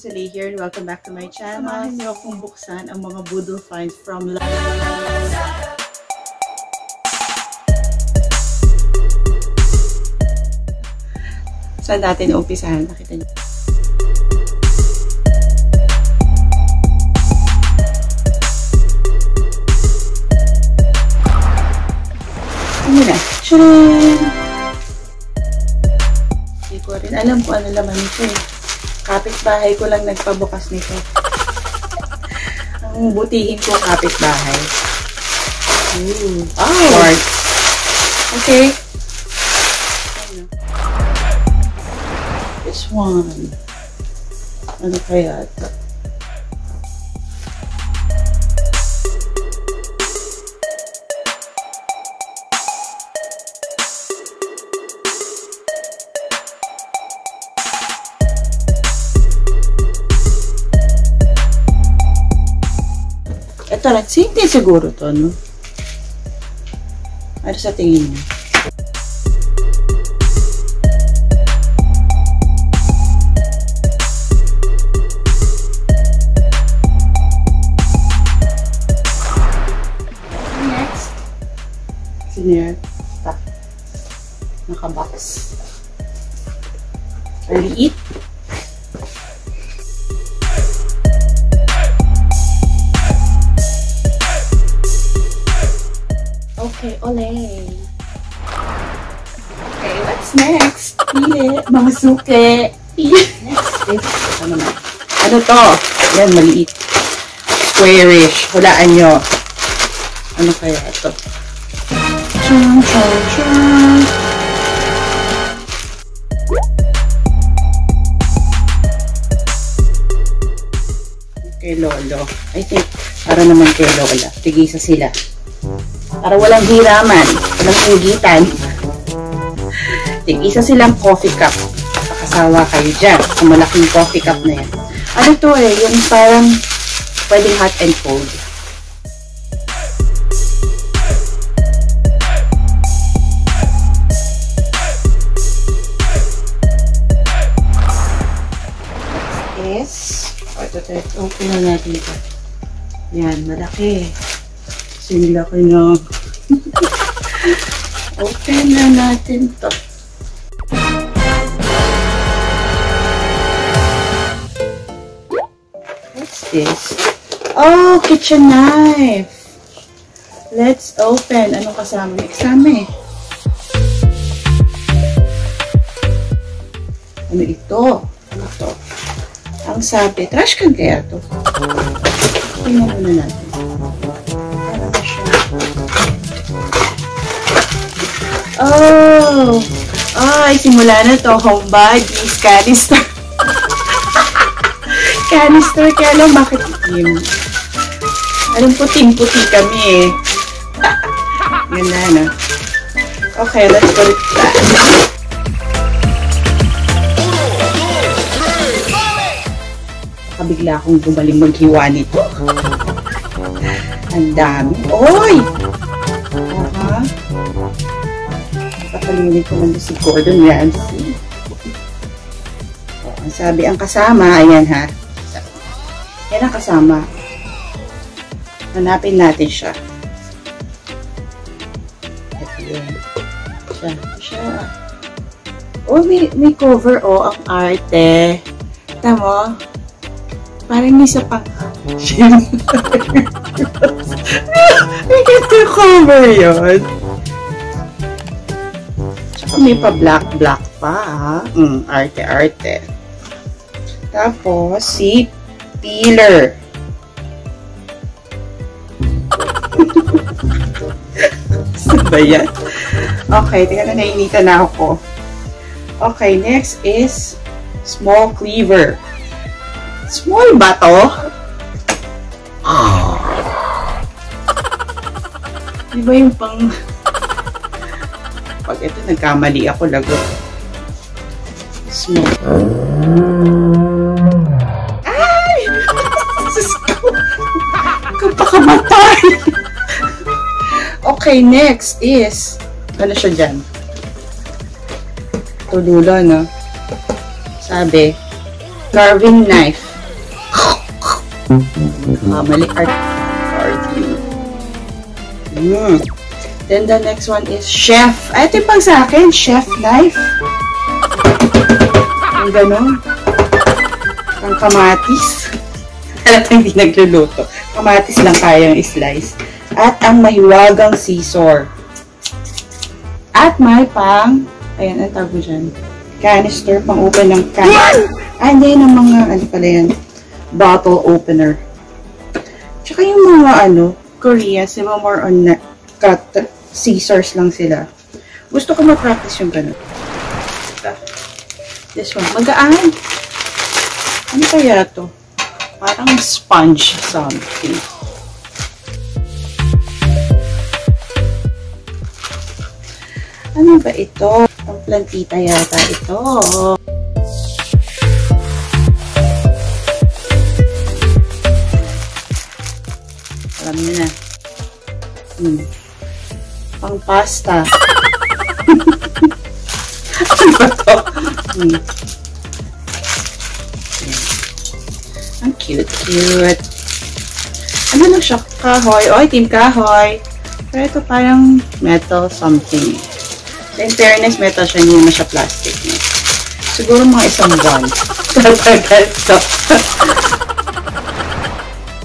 Suli here. Welcome back to my channel. Samahan niyo akong buksan ang mga Boodle finds from La Saan natin umpisahan? Nakita niyo. Ano na? Tcharan! Hindi ko rin alam kung ano laman nito eh. Kapit-bahay ko lang nagpabukas nito. Ang butihin ko kapit-bahay. Ooh. Oh! Short. Okay. Ano? This one. Ano kaya ito? Lang, hindi siguro to, no? Ano sa tingin mo? Next. Yan? Stop. Nakabox. Maliit. Next? Pili. Mga suke. Next is, ano na? Ano to? Yan, maliit. Squarish. Hulaan nyo. Ano kaya ito? Chun, chun, chun. Kay Lolo. I think, para naman kay Lola. Tigisa sila. Para walang hiraman, walang ingitan. Tig-isa silang coffee cup. Pakasawa kayo dyan. Ang malaking coffee cup na yan. Ano to eh, yung parang pwedeng hot and cold. Is, oh, ito, ito, ito, open na natin ito. Yan, malaki. Sila ko na. Open na natin to. This? Oh, kitchen knife. Let's open. Ano kasama? May kasama eh. Ano ito? Ano to? Ang sabi, trash can kaya to? Tingnan muna natin. Oh! Ay, simula na to. Home baggies, canister. Canister, kaya lang bakit itim? Anong puting-puti kami eh. Ganda na. Okay, let's put it back. Kabigla akong gumaling maghiwa nito. Ang dami. Oy! Aha. Nakakalimutin ko lang si Gordon Ramsay. Oh, ang sabi, ang kasama, ayan ha. Yan ang kasama. Hanapin natin siya. Ito yun. Siya. Siya. Oh, may, may cover, oh, ang arte. Tama? Parang isa pang may ganito cover yun. Tsaka may pa black-black pa, ha? Mm, arte-arte. Tapos, si peeler. Saan ba yan? Okay, tingnan na nainitan na ako. Okay, next is small cleaver. Small ba to? Di ba yung pang... Pag ito nagkamali ako, lagot. Small. Okay, next is... Ano siya dyan? Tudulo, no? Sabi, carving knife. Kamali art card you. Mm. Then the next one is chef. Ay, ito yung pang sa akin. Chef knife. Yung ganon. Ang kamatis. Alam hindi nagluluto. Kamatis lang kayang slice. At ang mahiwagang scissor. At may pang, ayan, ang tawag mo dyan, canister, pang open ng can. Ah, hindi, ng mga, ano pala yan, bottle opener. Tsaka yung mga, ano, Korea, sila more on na, cut, scissors lang sila. Gusto ko ma-practice yung ganun. This one. Magaan. Ano kaya to? Parang sponge something. Ano ba ito? Ang plantita yata ito. Alam niyo na. Hmm. Pang pasta. ano ba to? Hmm. Ang cute-cute. Ano lang siya? Kahoy. Oy, team kahoy. Pero ito parang metal something. So, in fairness, metal siya, hindi naman siya plastic. No? Siguro mga isang buwan. Tatagal to.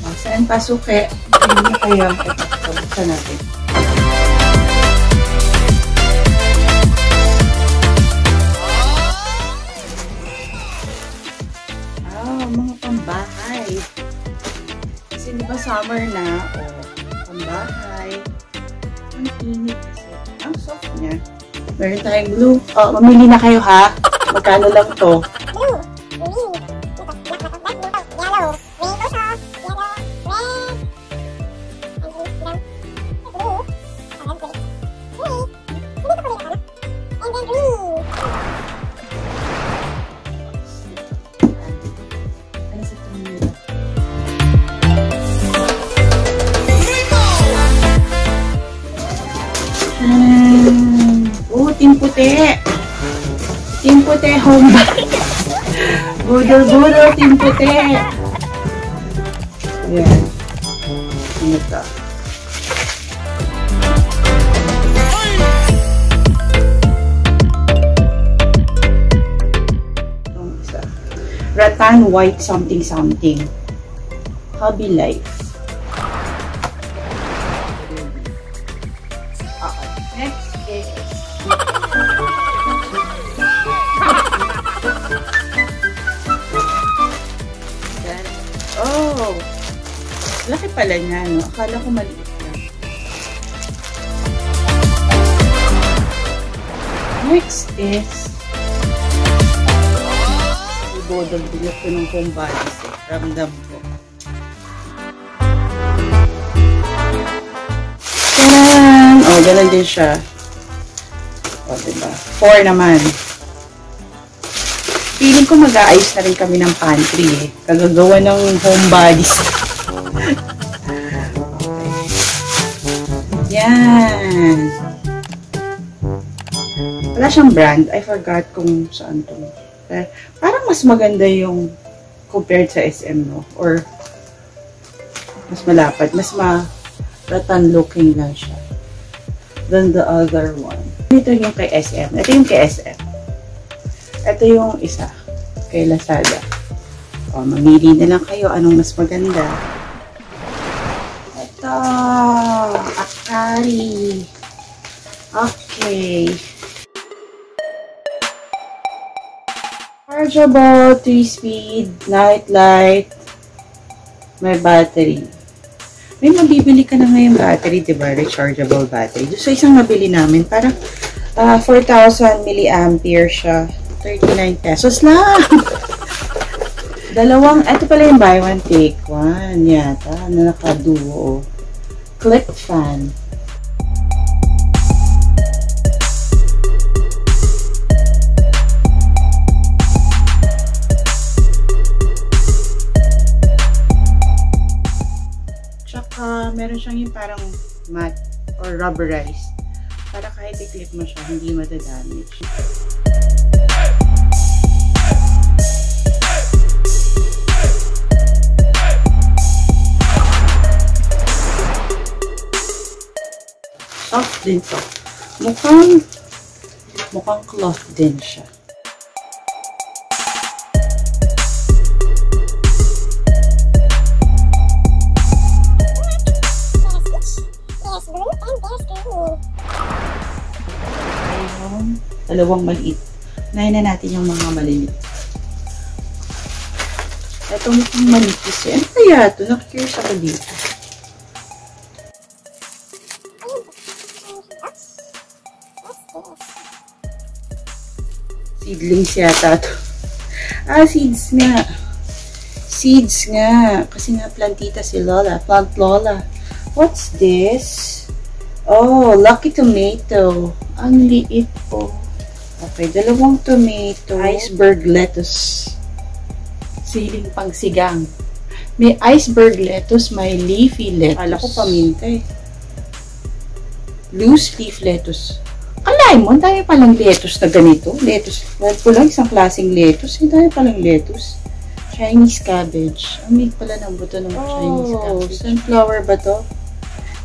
oh, saan pasuke? Ano na? Ito, buksan natin. Summer na, o pambahay. Ang init kasi. Ang soft niya. Meron tayong blue. Oh, mamili na kayo ha. Magkano lang to? Blue, green, yellow, green also, yellow, red, and green lang. Puti. Team puti, home Budol, budol, team puti. Ayan. Ano to? Rattan white something something. Hobby life. Laki pala niya, no? Akala ko maliit lang. Next is Ibodol bilot ko ng home bodies eh. Ramdam ko. Yan! Oh, ganun din siya. O, diba? Four naman. Feeling ko mag-aayos na rin kami ng pantry eh. Kagagawa ng homebodies. okay. Yan. Wala siyang brand. I forgot kung saan to. Pero, parang mas maganda yung compared sa SM, no? Or mas malapad. Mas ma rattan looking lang siya than the other one. Ito yung kay SM. Ito yung kay SM. Ito yung isa. Kay Lazada. O, mamili na lang kayo. Anong mas maganda? Ito. Akari. Okay. Chargeable, 3-speed, night light, may battery. May mabibili ka na ngayon battery, di ba? Rechargeable battery. So, isang nabili namin, parang uh, 4,000 milliampere siya. 39 pesos lang. Dalawang, ito pala yung buy one, take one. Yata, na nakaduo. Click fan. meron siyang yung parang matte or rubberized para kahit i-clip mo siya, hindi matadamage. Soft din to. Mukhang, mukhang cloth din siya. Dalawang maliit. Unahin na natin yung mga maliliit. Ito mukhang manipis eh. Ano kaya ito? Nakikurious ako dito. Seedlings yata to. Ah, seeds nga. Seeds nga. Kasi nga plantita si Lola. Plant Lola. What's this? Oh, lucky tomato. Ang liit po. Okay, dalawang tomato. Iceberg lettuce. Siling pangsigang. May iceberg lettuce, may leafy lettuce. Kala ko paminta eh. Loose leaf lettuce. Alay mo, ang dami palang lettuce na ganito. Lettuce. Well, ko lang isang klaseng lettuce. Ang dami palang lettuce. Chinese cabbage. Ang liit pala ng buto ng Chinese cabbage. Sunflower ba to?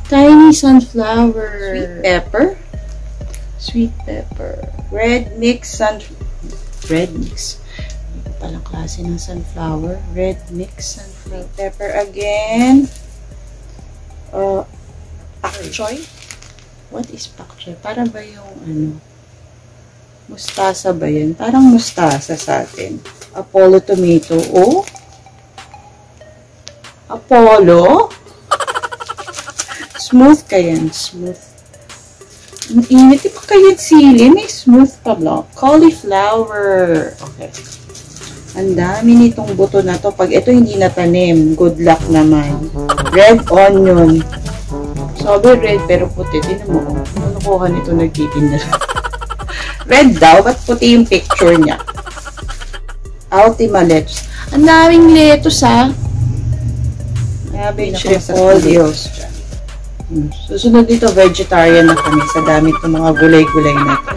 Tiny sunflower. Sweet pepper. Sweet pepper. Red mix sun... Red mix. Ano palang klase ng sunflower? Red mix sunflower. Pepper again. Uh, pak choy. What is pak choy? Para ba yung ano? Mustasa ba yan? Parang mustasa sa atin. Apollo tomato. Oh? Apollo? Smooth ka yan. Smooth. Ang init. Di pa kayo sili? May smooth pa lang. Cauliflower. Okay. Ang dami nitong buto na to. Pag ito hindi natanim, good luck naman. Red onion. Sabi red pero puti. Tinan mo. Ano nakuha nito nagtitinda? red daw. Ba't puti yung picture niya? Ultima lettuce. Ang daming lettuce ha. Grabe, nakapolios. Hmm. Susunod dito, vegetarian na kami sa dami itong mga gulay-gulay na ito.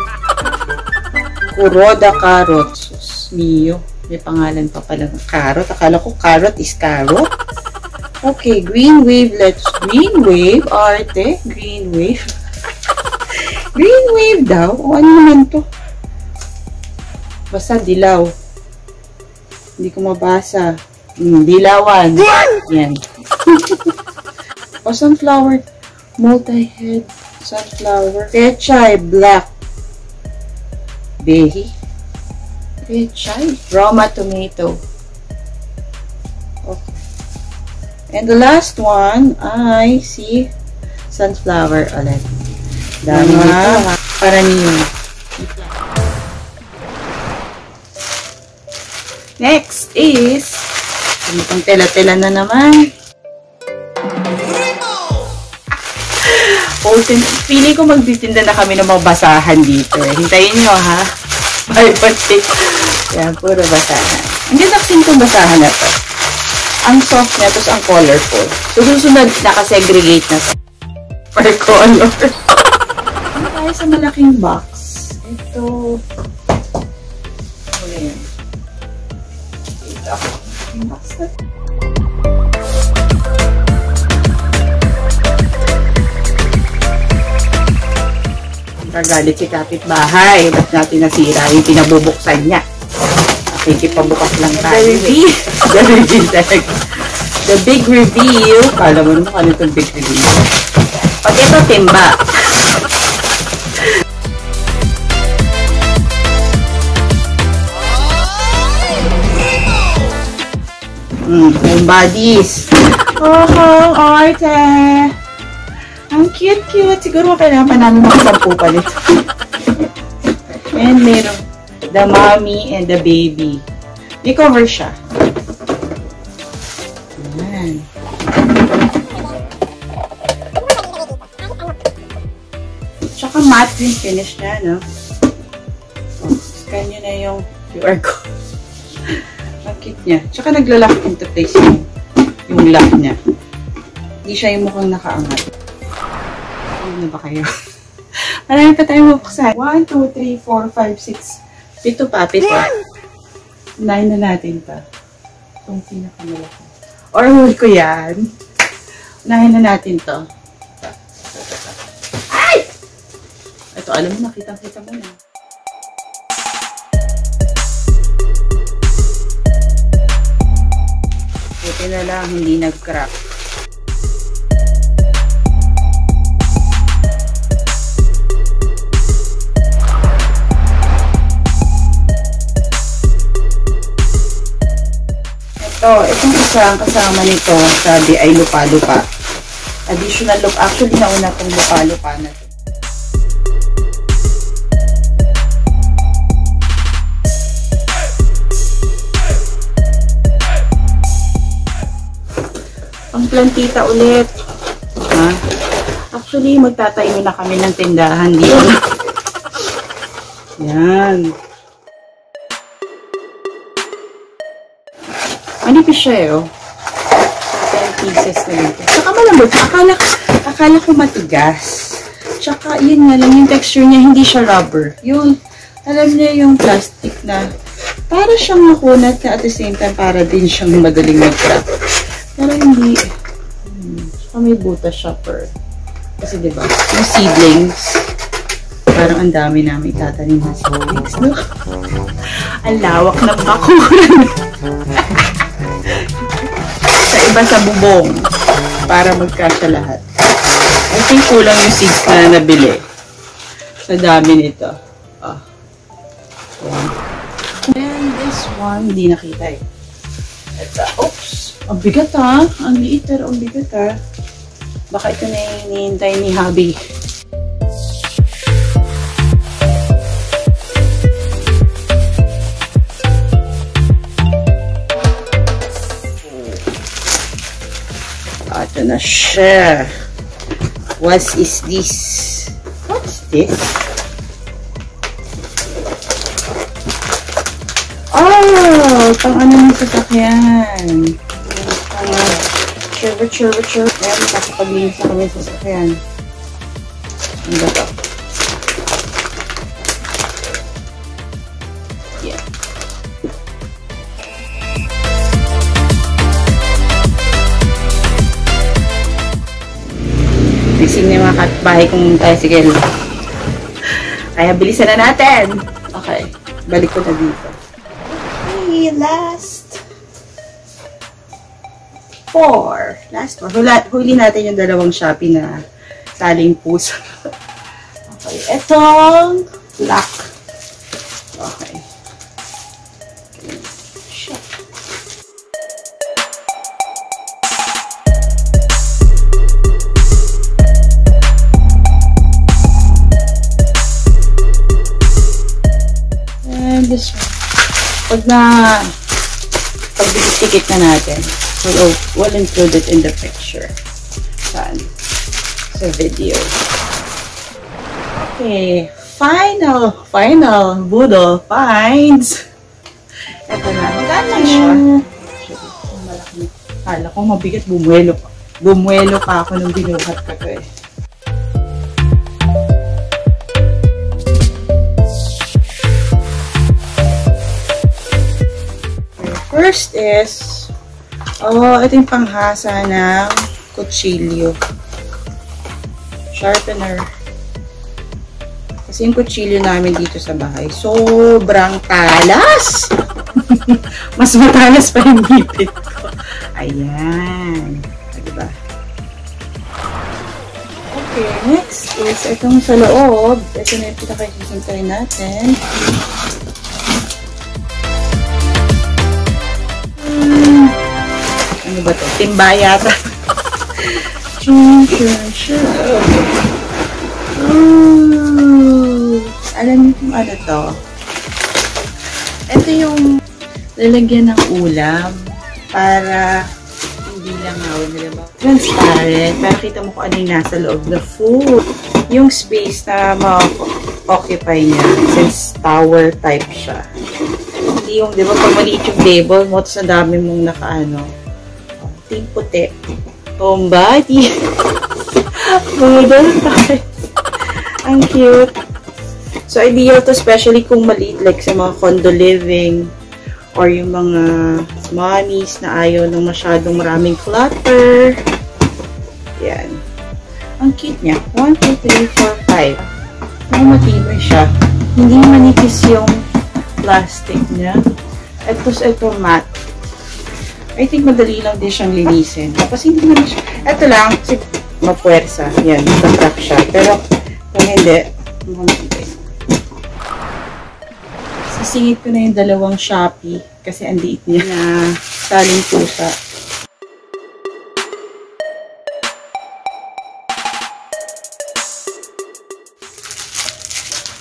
Kuroda carrots. Sus, mio. May pangalan pa pala ng carrot. Akala ko carrot is carrot. Okay, green wave lettuce. Green wave, arte. Green wave. green wave daw? O ano naman to? Basta dilaw. Hindi ko mabasa. Hmm, dilawan. Yan. o sunflower. Multi-head sunflower. Pechay black. Behi. Pechay. Roma tomato. Okay. And the last one ay si sunflower ulit. Dami nito ha. Para niyo. Next is Itong tela-tela na naman. Ocean, feeling ko magtitinda na kami ng mga basahan dito. eh. Hintayin nyo ha. Ay, pati. Yan, puro basahan. Ang ganda kasi itong basahan na to. Ang soft niya, tapos ang colorful. So, susunod, nakasegregate na sa per color. Ano tayo sa malaking box? Ito. Ano yan? Ito. Na to. Nagalit si kapitbahay. Ba't natin nasira yung pinabubuksan niya? Nakikipabukas lang tayo. The reveal. The reveal talaga. The big reveal. Kala mo naman ano itong big reveal. Pag ito, timba. Mm, yung bodies. Oh, ang arte. Ang cute-cute. Siguro kailangan pa namin makasampu pa nito. And meron the mommy and the baby. May cover siya. Ayan. Tsaka matte yung finish niya, no? Oh, scan nyo na yung QR code. Ang cute niya. Tsaka naglalak into place yung, yung lock niya. Hindi siya yung mukhang nakaangat. Ano ba kayo? Marami pa tayong mabuksan. 1, 2, 3, 4, 5, 6. Pito pa, pito. Unahin na natin pa. Itong pinakamalaki. Or hold ko yan. Unahin na natin to. Ay! Ito, alam mo, nakita-kita mo na. Buti na lang, hindi nag-crack. Ito, itong isang kasama nito, sabi ay lupa-lupa. Additional loop. Actually, nauna itong lupa-lupa na to. Ang plantita ulit. Ha? Actually, magtatayo na kami ng tindahan dito. Yan. Manipis siya eh, oh. 10 pieces na dito. Tsaka malambot. Akala, akala ko matigas. Tsaka, yun nga lang, yung texture niya, hindi siya rubber. Yung, alam niya yung plastic na, para siyang makunat na at the same time, para din siyang madaling mag-crack. Pero hindi. Hmm. Tsaka may butas siya per. Kasi diba, yung seedlings, parang ang dami namin tatanim na seedlings, no? ang lawak ng bakuran. Sa iba sa bubong para magkasya lahat. I think kulang yung seeds na nabili. Sa dami nito. Ah. Ayan. And this one, hindi nakita eh. Ito, oops. Ang bigat ha. Ang liit pero ang bigat ha. Baka ito na hinihintay ni Habi. Na siya. What is this? What's this? Oh! Pang ano ng sasakyan. Pang uh, churba, churba, churba. Ayan, makapaglinis na kami sa sasakyan. Ano ba Gising na yung mga kapbahay kong tricycle. Kaya bilisan na natin. Okay. Balik ko na dito. Okay, last four. Last four. Hula, huli natin yung dalawang Shopee na saling puso. okay. Etong lock. This one. Pag na pag ticket na natin, we'll, we'll include it in the picture. Saan? Sa video. Okay. Final, final Boodle finds. Ito na. Magkano siya? Ang malaki. Kala ko mabigat. Bumuelo pa. Bumuelo pa ako nung binuhat ko to eh. First is, oh, ito yung panghasa ng kutsilyo. Sharpener. Kasi yung kutsilyo namin dito sa bahay, sobrang talas! Mas matalas pa yung ngipin ko. Ayan. O, diba? Okay, next is itong sa loob. Ito na yung pinaka-hihintay natin. Ba to? Timba yata. Ooh. Alam niyo kung ano to? Ito yung lalagyan ng ulam para hindi lang hawin nila ba? Transparent. Para kita mo kung ano yung nasa loob na food. Yung space na ma-occupy niya since tower type siya. Hindi yung, di ba, pag maliit yung table mo, tapos ang dami mong nakaano. Oh, ting puti. Tombati. Budol tayo. Ang cute. So, ideal to especially kung maliit like sa mga condo living or yung mga mommies na ayaw ng masyadong maraming clutter. Yan. Ang cute niya. 1, 2, 3, 4, 5. Mukhang matibay siya. Hindi manipis yung plastic niya. Ito, ito matte. I think madali lang din siyang linisin. Tapos hindi naman siya. Ito lang, kasi mapuwersa. Yan, nakatrack siya. Pero kung hindi. Sisingit ko na yung dalawang Shopee kasi ang liit niya na saling pusa.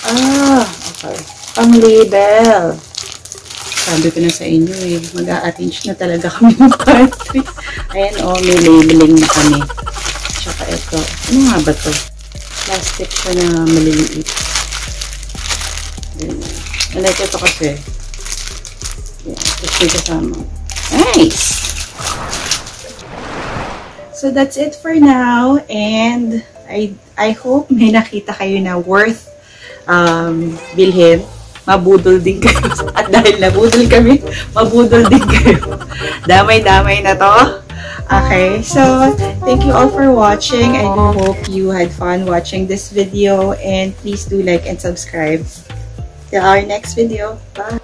Ah, okay. Pang label. Sabi ko na sa inyo eh, mag-a-arrange na talaga kami ng party. Ayan oh, may labeling na kami. Tsaka ito. Ano nga ba to? Plastic siya na maliliit. Ganyan. I like ito kasi. Yan. Tapos may kasama. Nice! So that's it for now. And I I hope may nakita kayo na worth um, bilhin. Mabudol din kayo. At dahil nabudol kami, mabudol din kayo. Damay-damay na to. Okay, so thank you all for watching. I do hope you had fun watching this video. And please do like and subscribe. Till our next video. Bye!